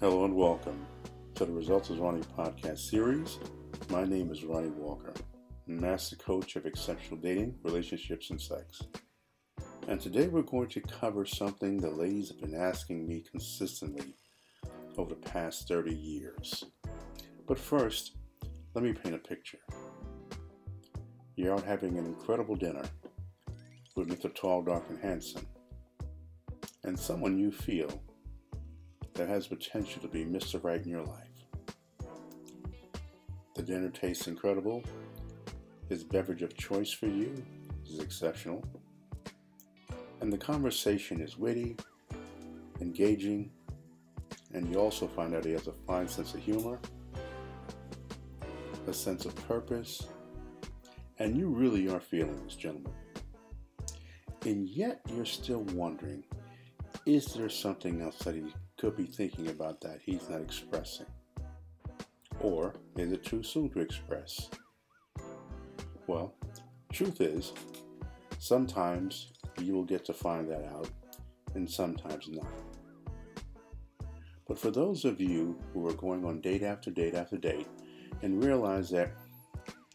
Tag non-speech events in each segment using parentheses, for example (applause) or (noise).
Hello and welcome to the Results with Ronnie podcast series. My name is Ronnie Walker, Master Coach of Exceptional Dating, Relationships, and Sex. And today we're going to cover something the ladies have been asking me consistently over the past 30 years. But first, let me paint a picture. You're out having an incredible dinner with Mr. Tall, Dark, and Handsome, and someone you feel that has potential to be Mr. Right in your life. The dinner tastes incredible. His beverage of choice for you is exceptional. And the conversation is witty, engaging, and you also find out he has a fine sense of humor, a sense of purpose, and you really are feeling this gentleman. And yet you're still wondering is there something else that he could be thinking about that he's not expressing? Or is it too soon to express? Well, truth is, sometimes you will get to find that out, and sometimes not. But for those of you who are going on date after date after date and realize that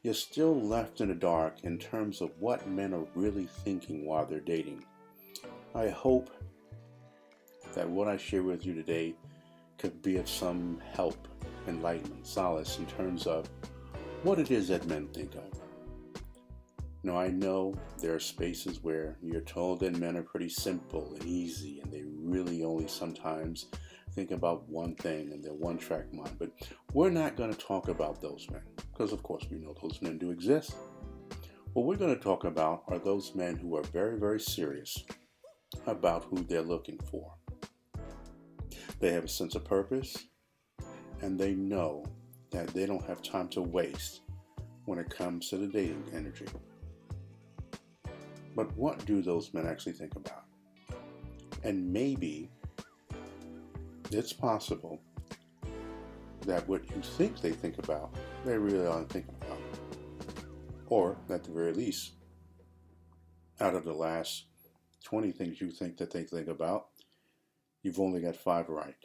you're still left in the dark in terms of what men are really thinking while they're dating, I hope that what I share with you today could be of some help, enlightenment, solace in terms of what it is that men think of. Now, I know there are spaces where you're told that men are pretty simple and easy, and they really only sometimes think about one thing and their one track mind. But we're not going to talk about those men, because of course we know those men do exist. What we're going to talk about are those men who are very, very serious about who they're looking for. They have a sense of purpose, and they know that they don't have time to waste when it comes to the dating energy. But what do those men actually think about? And maybe it's possible that what you think they think about, they really aren't thinking about. Or, at the very least, out of the last 20 things you think that they think about, you've only got five right.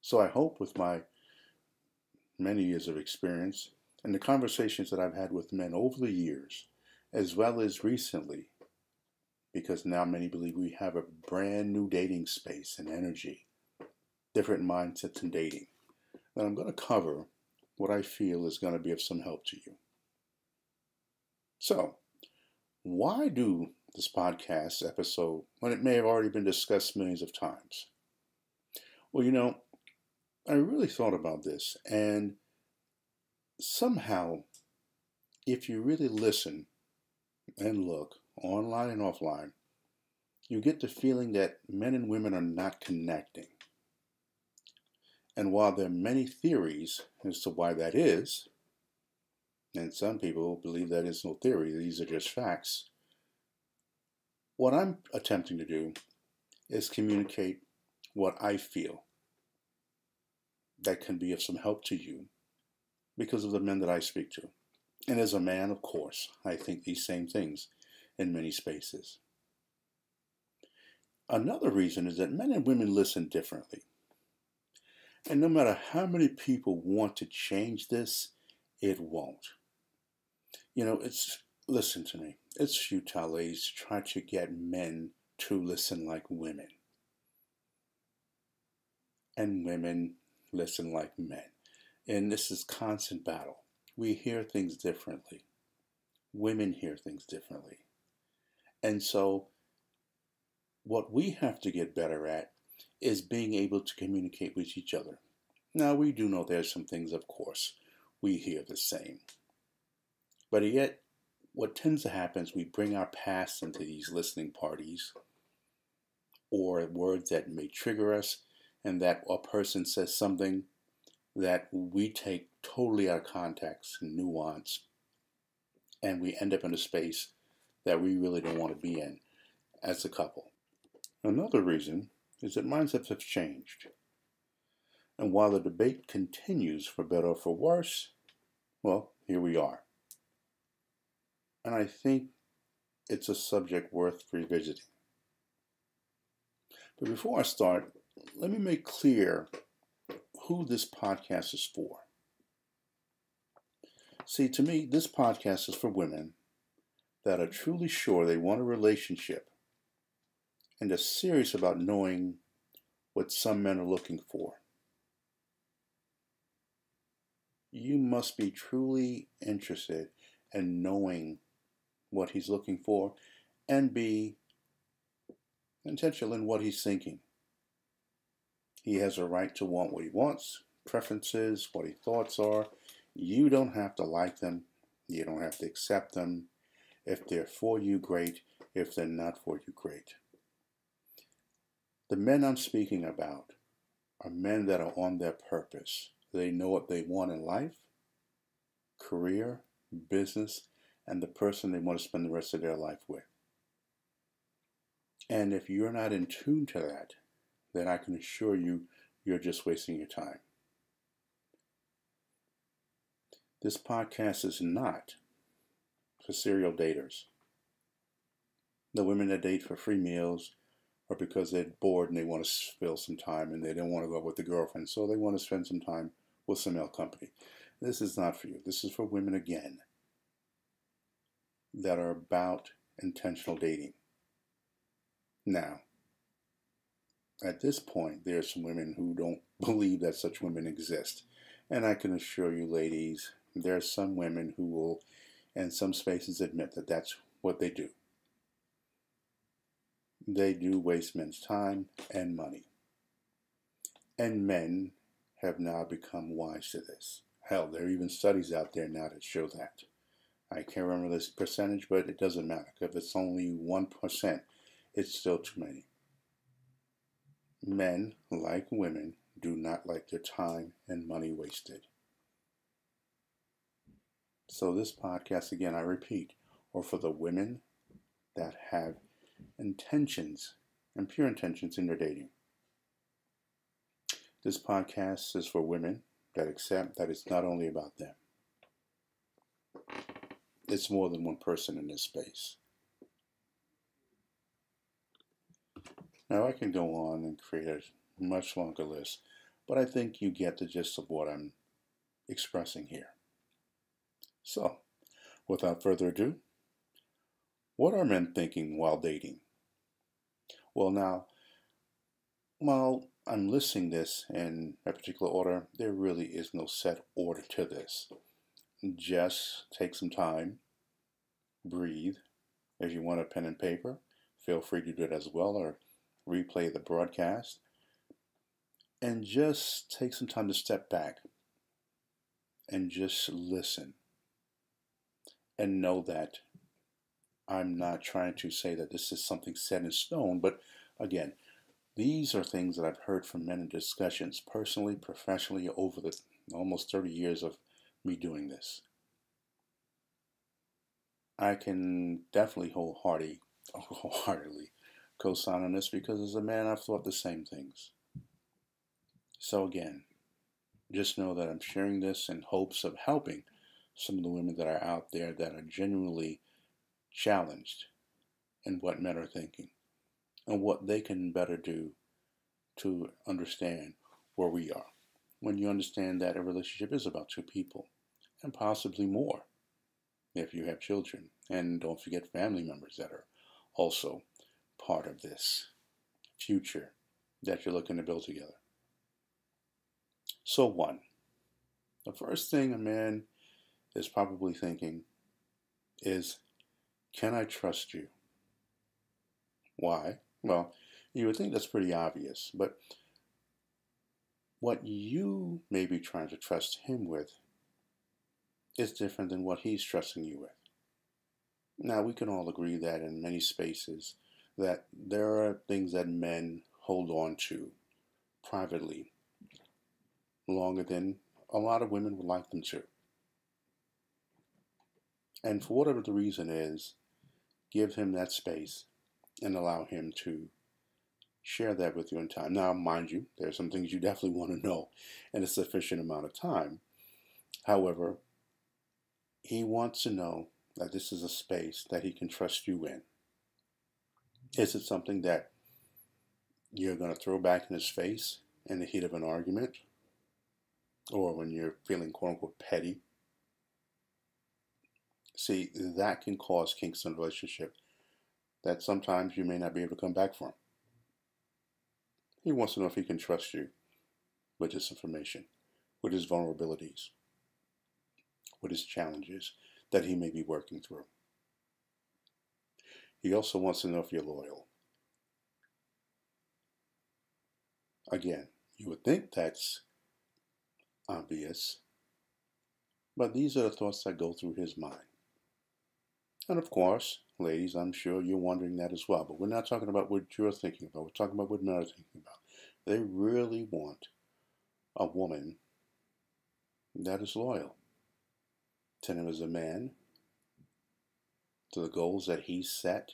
So I hope with my many years of experience and the conversations that I've had with men over the years, as well as recently, because now many believe we have a brand new dating space and energy, different mindsets in dating, that I'm going to cover what I feel is going to be of some help to you. So, why do this podcast episode when it may have already been discussed millions of times? Well, you know, I really thought about this, and somehow, if you really listen and look online and offline, you get the feeling that men and women are not connecting. And while there are many theories as to why that is, and some people believe that is no theory, these are just facts, what I'm attempting to do is communicate what I feel that can be of some help to you because of the men that I speak to. And as a man, of course, I think these same things in many spaces. Another reason is that men and women listen differently. And no matter how many people want to change this, it won't. You know, it's, listen to me, it's futile to try to get men to listen like women. And women listen like men. And this is constant battle. We hear things differently. Women hear things differently. And so, what we have to get better at is being able to communicate with each other. Now, we do know there's some things, of course, we hear the same. But yet, what tends to happen is we bring our past into these listening parties or words that may trigger us and that a person says something that we take totally out of context and nuance and we end up in a space that we really don't want to be in as a couple. Another reason is that mindsets have changed. And while the debate continues for better or for worse, well, here we are. And I think it's a subject worth revisiting. But before I start, let me make clear who this podcast is for. See, to me, this podcast is for women that are truly sure they want a relationship and are serious about knowing what some men are looking for. You must be truly interested in knowing what he's looking for and be intentional in what he's thinking. He has a right to want what he wants, preferences, what his thoughts are. You don't have to like them. You don't have to accept them. If they're for you, great. If they're not for you, great. The men I'm speaking about are men that are on their purpose. They know what they want in life, career, business, and the person they want to spend the rest of their life with. And if you're not in tune to that, then I can assure you, you're just wasting your time. This podcast is not for serial daters. The women that date for free meals or because they're bored and they want to fill some time and they don't want to go out with the girlfriend, so they want to spend some time with some male company. This is not for you. This is for women again that are about intentional dating. Now, at this point, there are some women who don't (laughs) believe that such women exist. And I can assure you, ladies, there are some women who will, in some spaces, admit that that's what they do. They do waste men's time and money. And men have now become wise to this. Hell, there are even studies out there now that show that. I can't remember this percentage, but it doesn't matter. If it's only 1%, it's still too many. Men, like women, do not like their time and money wasted. So, this podcast, again, I repeat, or for the women that have intentions and pure intentions in their dating. This podcast is for women that accept that it's not only about them, it's more than one person in this space. Now, I can go on and create a much longer list, but I think you get the gist of what I'm expressing here. So, without further ado, what are men thinking while dating? Well, now, while I'm listing this in a particular order, there really is no set order to this. Just take some time, breathe. If you want a pen and paper, feel free to do it as well, or replay the broadcast, and just take some time to step back and just listen and know that I'm not trying to say that this is something set in stone, but again, these are things that I've heard from men in discussions, personally, professionally, over the almost 30 years of me doing this. I can definitely wholeheartedly, (laughs) wholeheartedly co-sign on this because as a man, I've thought the same things. So again, just know that I'm sharing this in hopes of helping some of the women that are out there that are genuinely challenged in what men are thinking and what they can better do to understand where we are. When you understand that a relationship is about two people and possibly more if you have children. And don't forget family members that are also part of this future that you're looking to build together. So, one, the first thing a man is probably thinking is, Can I trust you? Why? Well, you would think that's pretty obvious, but what you may be trying to trust him with is different than what he's trusting you with. Now, we can all agree that in many spaces that there are things that men hold on to privately longer than a lot of women would like them to. And for whatever the reason is, give him that space and allow him to share that with you in time. Now, mind you, there are some things you definitely want to know in a sufficient amount of time. However, he wants to know that this is a space that he can trust you in. Is it something that you're going to throw back in his face in the heat of an argument or when you're feeling quote unquote petty. See, that can cause kinks in a relationship that sometimes you may not be able to come back from. He wants to know if he can trust you with his information, with his vulnerabilities, with his challenges that he may be working through. He also wants to know if you're loyal. Again, you would think that's obvious, but these are the thoughts that go through his mind. And of course, ladies, I'm sure you're wondering that as well, but we're not talking about what you're thinking about. We're talking about what men are thinking about. They really want a woman that is loyal to him as a man, to the goals that he set.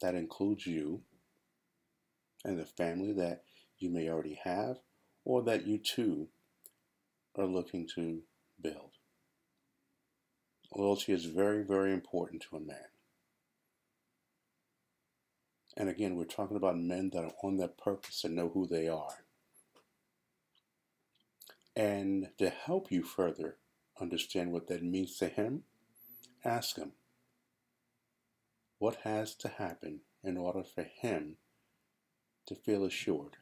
That includes you and the family that you may already have or that you too are looking to build. Loyalty is very, very important to a man. And again, we're talking about men that are on their purpose and know who they are. And to help you further understand what that means to him, ask him what has to happen in order for him to feel assured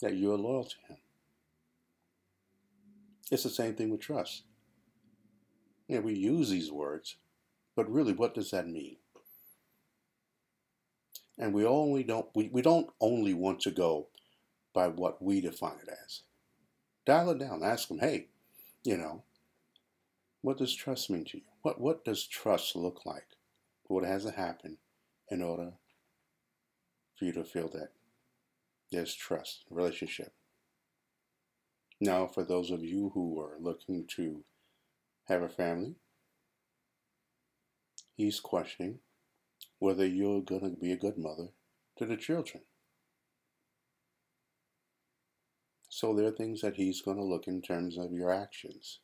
that you are loyal to him. It's the same thing with trust. Yeah, we use these words, but really, what does that mean? And we only don't we, we don't only want to go by what we define it as. Dial it down. Ask them, hey, you know, what does trust mean to you? What what does trust look like? What has to happen in order for you to feel that there's trust, relationship. Now, for those of you who are looking to have a family, he's questioning whether you're going to be a good mother to the children. So there are things that he's going to look in terms of your actions,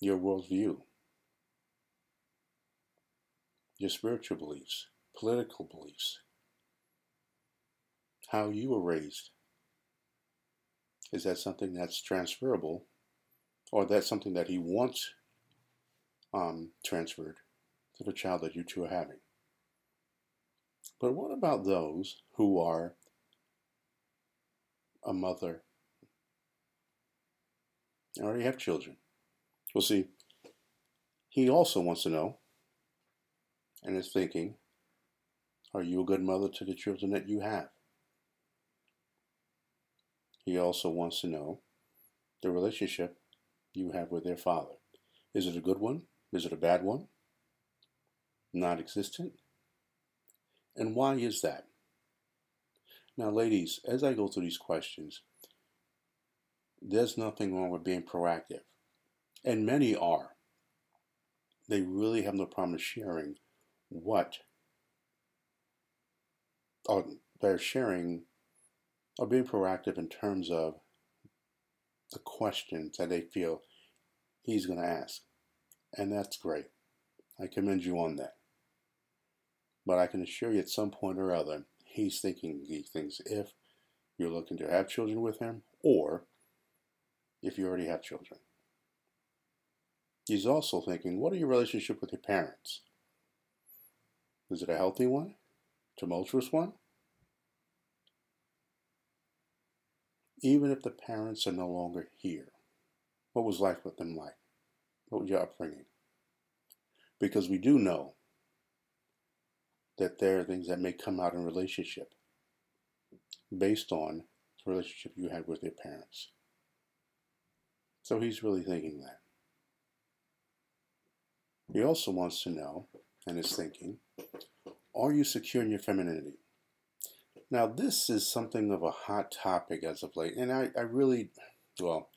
your worldview, your spiritual beliefs, political beliefs, how you were raised. Is that something that's transferable, or that's something that he wants um, transferred to the child that you two are having? But what about those who are a mother? already have children. Well, see, he also wants to know and is thinking, are you a good mother to the children that you have? He also wants to know the relationship you have with their father. Is it a good one? Is it a bad one? Non existent? And why is that? Now, ladies, as I go through these questions, there's nothing wrong with being proactive. And many are. They really have no problem sharing what or they're sharing or being proactive in terms of the questions that they feel he's going to ask. And that's great. I commend you on that. But I can assure you at some point or other, he's thinking these things if you're looking to have children with him or if you already have children. He's also thinking, what are your relationship with your parents? Is it a healthy one? Tumultuous one? Even if the parents are no longer here, what was life with them like? What was your upbringing? Because we do know that there are things that may come out in relationship based on the relationship you had with your parents. So he's really thinking that. He also wants to know, and is thinking, are you secure in your femininity? Now, this is something of a hot topic as of late, and I, I really, well,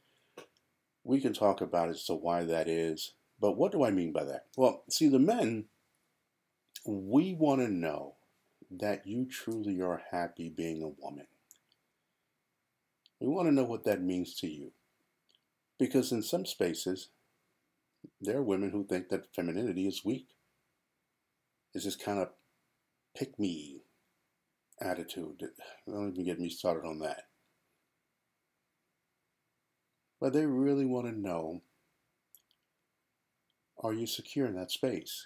we can talk about as to why that is, but what do I mean by that? Well, see, the men we want to know that you truly are happy being a woman. We want to know what that means to you. Because in some spaces, there are women who think that femininity is weak. It's this kind of pick me attitude. Don't even get me started on that. But they really want to know are you secure in that space?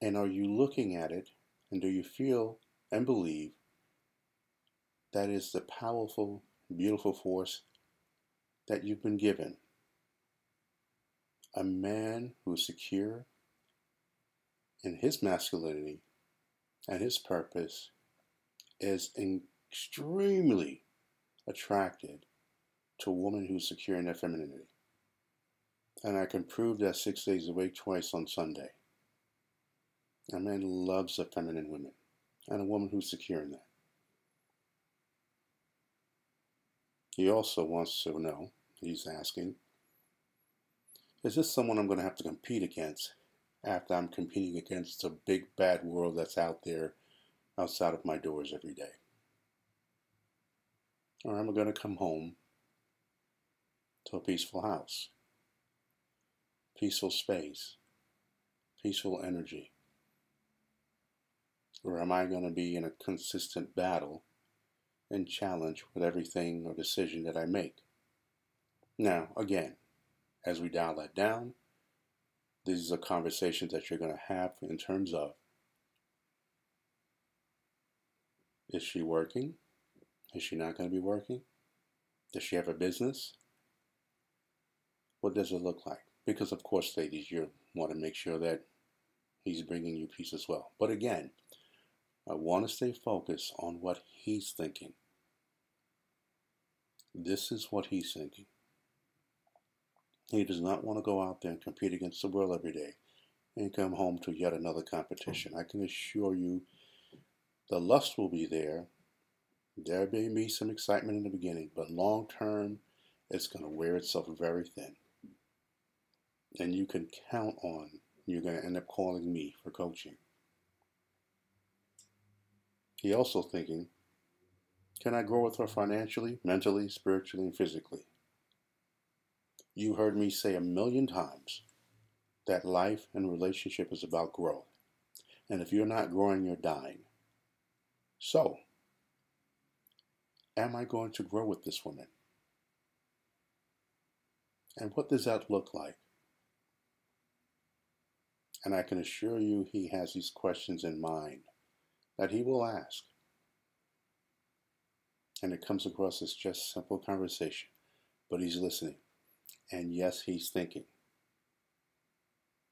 And are you looking at it and do you feel and believe that is the powerful, beautiful force that you've been given? A man who is secure in his masculinity and his purpose is extremely attracted to a woman who's secure in their femininity. And I can prove that six days a week, twice on Sunday. A man loves a feminine woman and a woman who's secure in that. He also wants to know, he's asking, is this someone I'm going to have to compete against after I'm competing against a big bad world that's out there outside of my doors every day? Or am I going to come home to a peaceful house, peaceful space, peaceful energy? Or am I going to be in a consistent battle and challenge with everything or decision that I make? Now, again, as we dial that down, these are conversations that you're going to have in terms of is she working? Is she not going to be working? Does she have a business? What does it look like? Because, of course, ladies, you want to make sure that he's bringing you peace as well. But again, I want to stay focused on what he's thinking. This is what he's thinking. He does not want to go out there and compete against the world every day and come home to yet another competition. I can assure you the lust will be there. There may be some excitement in the beginning, but long term, it's going to wear itself very thin. And you can count on you're going to end up calling me for coaching. He also thinking, can I grow with her financially, mentally, spiritually, and physically? You heard me say a million times that life and relationship is about growth. And if you're not growing, you're dying. So, am I going to grow with this woman? And what does that look like? And I can assure you he has these questions in mind that he will ask. And it comes across as just simple conversation, but he's listening. And yes, he's thinking.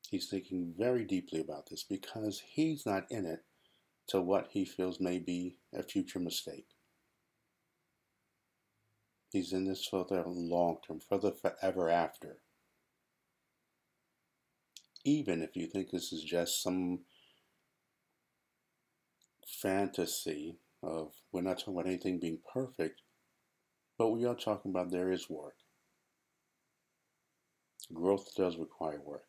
He's thinking very deeply about this because he's not in it to what he feels may be a future mistake. He's in this for the long term, for the forever after. Even if you think this is just some fantasy of we're not talking about anything being perfect, but we are talking about there is work. Growth does require work.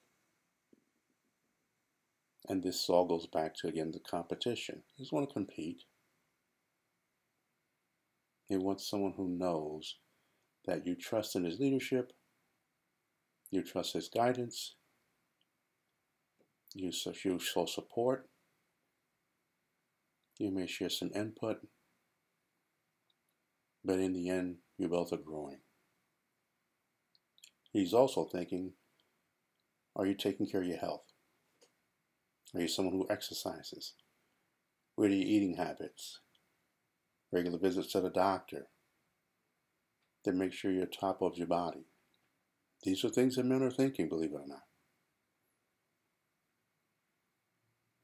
And this all goes back to again the competition. He doesn't want to compete. He wants someone who knows that you trust in his leadership, you trust his guidance, you show support, you may share some input, but in the end, you both are growing. He's also thinking, are you taking care of your health? Are you someone who exercises? What are your eating habits? Regular visits to the doctor? To make sure you're top of your body. These are things that men are thinking, believe it or not.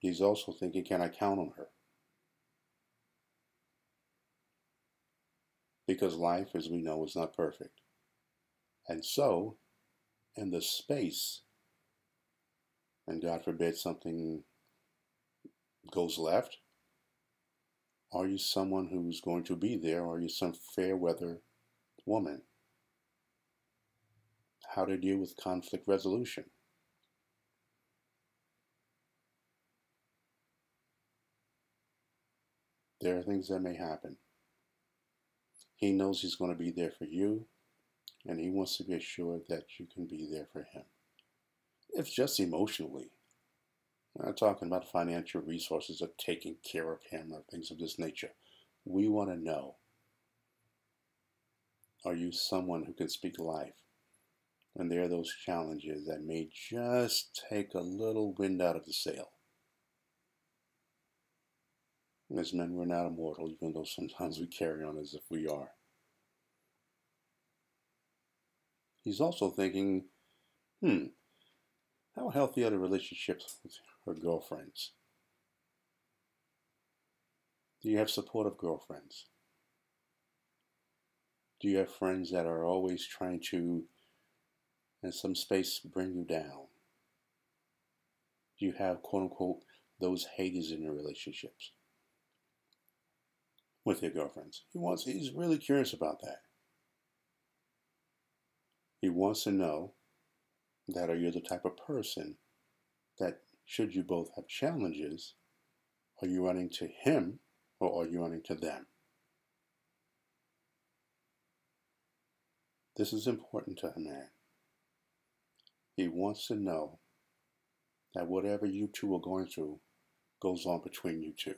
He's also thinking, can I count on her? because life, as we know, is not perfect. And so, in the space, and God forbid something goes left, are you someone who's going to be there? Or are you some fair weather woman? How to deal with conflict resolution? There are things that may happen. He knows He's going to be there for you, and He wants to be assured that you can be there for Him. If just emotionally, I'm not talking about financial resources of taking care of him or things of this nature. We want to know are you someone who can speak life? when there are those challenges that may just take a little wind out of the sail. As men, we're not immortal, even though sometimes we carry on as if we are. He's also thinking, hmm, how healthy are the relationships with her girlfriends? Do you have supportive girlfriends? Do you have friends that are always trying to in some space bring you down? Do you have, quote unquote, those haters in your relationships with your girlfriends? He wants, he's really curious about that. He wants to know that are you the type of person that should you both have challenges, are you running to him or are you running to them? This is important to a man. He wants to know that whatever you two are going through goes on between you two.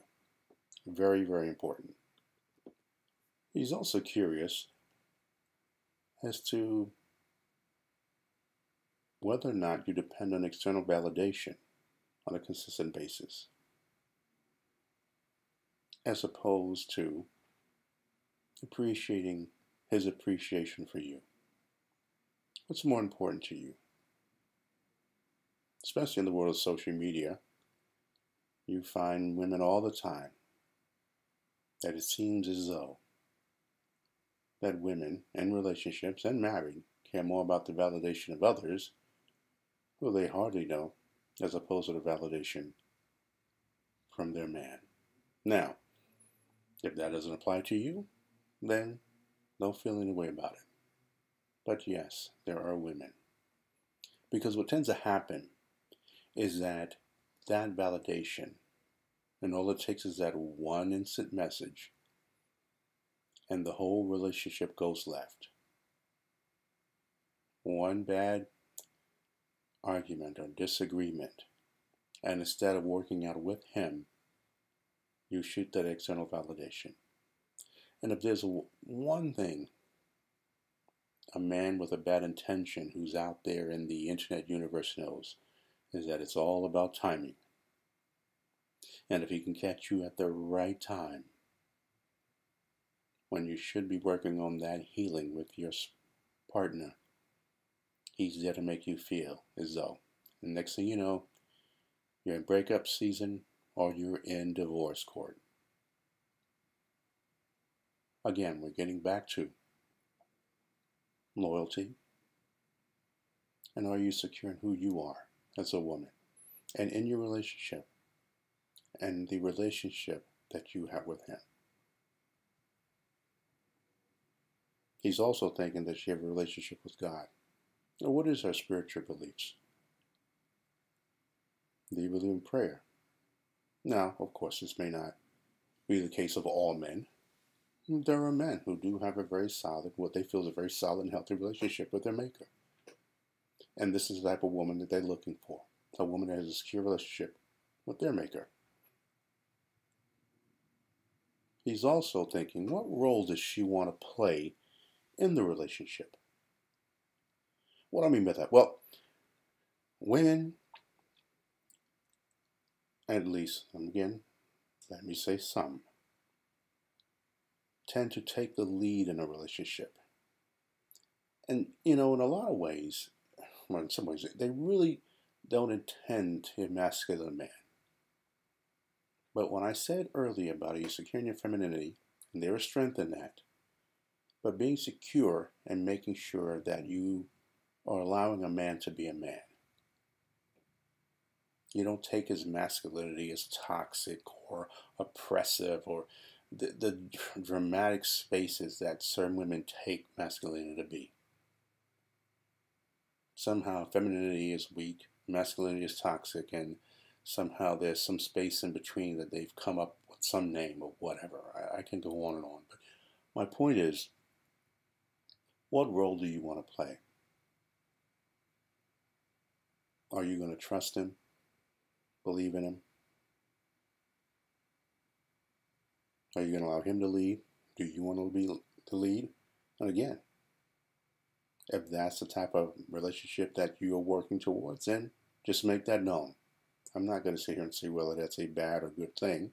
Very, very important. He's also curious as to whether or not you depend on external validation on a consistent basis, as opposed to appreciating his appreciation for you. What's more important to you? especially in the world of social media, you find women all the time that it seems as though that women in relationships and married care more about the validation of others who they hardly know as opposed to the validation from their man. Now, if that doesn't apply to you, then don't feel any way about it. But yes, there are women. Because what tends to happen is that that validation, and all it takes is that one instant message, and the whole relationship goes left. One bad argument or disagreement, and instead of working out with him, you shoot that external validation. And if there's one thing a man with a bad intention who's out there in the internet universe knows, is that it's all about timing. And if he can catch you at the right time, when you should be working on that healing with your partner, he's there to make you feel as though. And next thing you know, you're in breakup season or you're in divorce court. Again, we're getting back to loyalty. And are you secure in who you are? as a woman and in your relationship and the relationship that you have with him. He's also thinking that she have a relationship with God. Now, what is our spiritual beliefs? Do you believe in prayer? Now, of course, this may not be the case of all men. There are men who do have a very solid, what they feel is a very solid and healthy relationship with their Maker. And this is the type of woman that they're looking for a woman that has a secure relationship with their maker. He's also thinking, what role does she want to play in the relationship? What do I mean by that? Well, women, at least, again, let me say some, tend to take the lead in a relationship. And, you know, in a lot of ways, well, in some ways, they really don't intend to emasculate a man. But when I said earlier about you securing your femininity, and there is strength in that, but being secure and making sure that you are allowing a man to be a man. You don't take his masculinity as toxic or oppressive or the, the (laughs) dramatic spaces that certain women take masculinity to be somehow femininity is weak, masculinity is toxic, and somehow there's some space in between that they've come up with some name or whatever. I, I can go on and on. But my point is, what role do you want to play? Are you going to trust him, believe in him? Are you going to allow him to lead? Do you want to be the lead? And again, if that's the type of relationship that you are working towards, then just make that known. I'm not going to sit here and say whether that's a bad or good thing.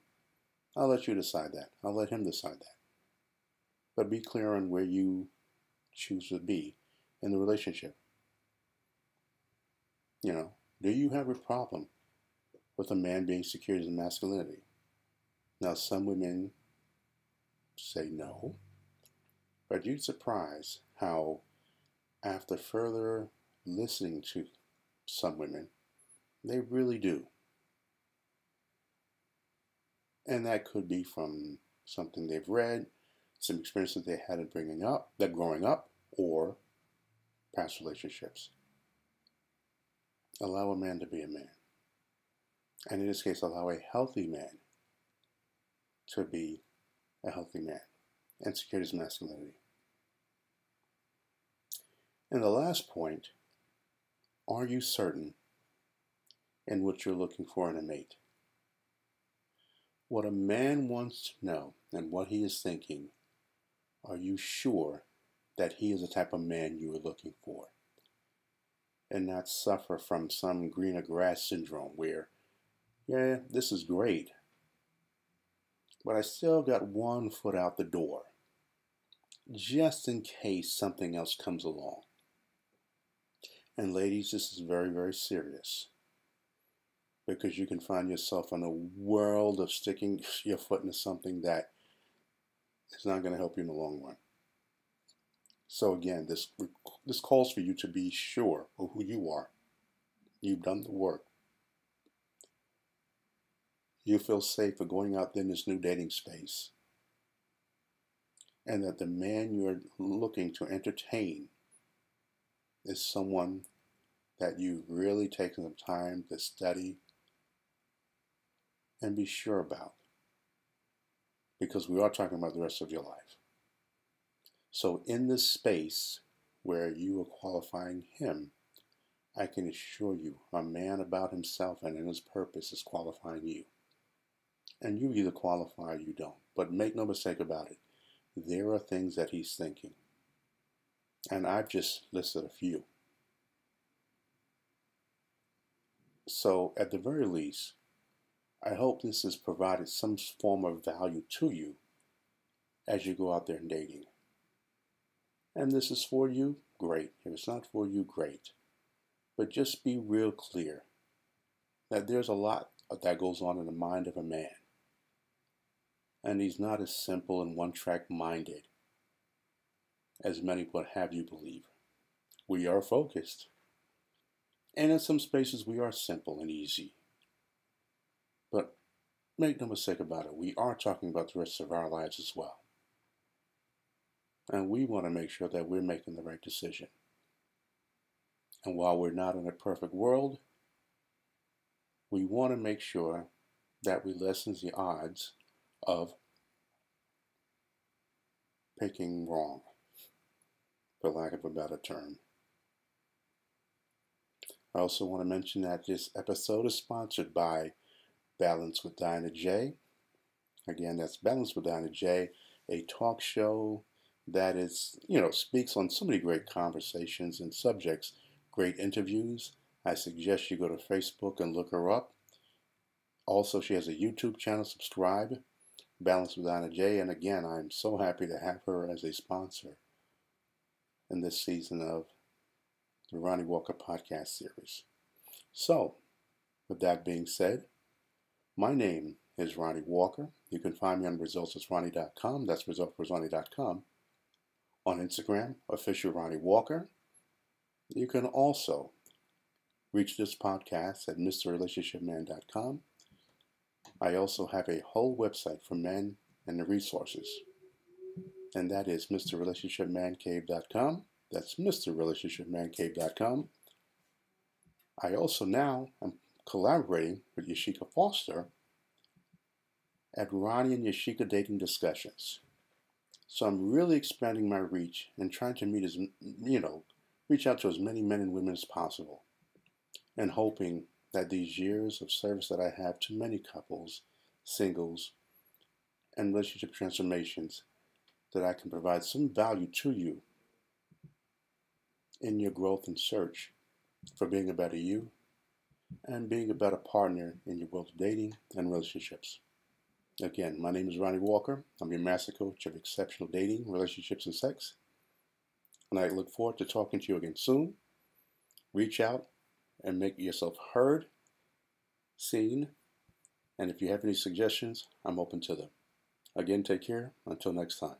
I'll let you decide that. I'll let him decide that. But be clear on where you choose to be in the relationship. You know, do you have a problem with a man being secure in masculinity? Now, some women say no, but you'd surprise how, after further listening to some women, they really do. And that could be from something they've read, some experiences they had in bringing up, that growing up, or past relationships. Allow a man to be a man. And in this case, allow a healthy man to be a healthy man and secure his masculinity. And the last point are you certain in what you're looking for in a mate? What a man wants to know and what he is thinking, are you sure that he is the type of man you are looking for? And not suffer from some greener grass syndrome where, yeah, this is great, but I still got one foot out the door just in case something else comes along. And ladies, this is very, very serious because you can find yourself in a world of sticking (laughs) your foot into something that is not going to help you in the long run. So again, this this calls for you to be sure of who you are. You've done the work you feel safe for going out in this new dating space. And that the man you're looking to entertain is someone that you've really taken the time to study and be sure about. Because we are talking about the rest of your life. So, in this space where you are qualifying him, I can assure you, a man about himself and in his purpose is qualifying you. And you either qualify or you don't. But make no mistake about it, there are things that he's thinking. And I've just listed a few. So, at the very least, I hope this has provided some form of value to you as you go out there and dating. And this is for you, great. If it's not for you, great. But just be real clear that there's a lot that goes on in the mind of a man and he's not as simple and one track minded as many would have you believe. We are focused. And in some spaces, we are simple and easy. Make no mistake about it, we are talking about the rest of our lives as well. And we want to make sure that we're making the right decision. And while we're not in a perfect world, we want to make sure that we lessen the odds of picking wrong, for lack of a better term. I also want to mention that this episode is sponsored by Balance with Dinah J. Again, that's Balance with Dinah J, a talk show that is, you know, speaks on so many great conversations and subjects, great interviews. I suggest you go to Facebook and look her up. Also, she has a YouTube channel, subscribe. Balance with Dinah J. And again, I'm so happy to have her as a sponsor in this season of the Ronnie Walker podcast series. So, with that being said, my name is Ronnie Walker. You can find me on resultswithronnie.com. That's resultswithronnie.com. On Instagram, official Ronnie Walker. You can also reach this podcast at MrRelationshipMan.com I also have a whole website for men and the resources, and that is MrRelationshipManCave.com. That's MrRelationshipManCave.com. I also now am collaborating with Yashika Foster at Ronnie and Yashika Dating Discussions. So I'm really expanding my reach and trying to meet as, you know, reach out to as many men and women as possible and hoping that these years of service that I have to many couples, singles, and relationship transformations, that I can provide some value to you in your growth and search for being a better you and being a better partner in your world of dating and relationships. Again, my name is Ronnie Walker. I'm your master coach of exceptional dating, relationships, and sex. And I look forward to talking to you again soon. Reach out and make yourself heard, seen, and if you have any suggestions, I'm open to them. Again, take care. Until next time.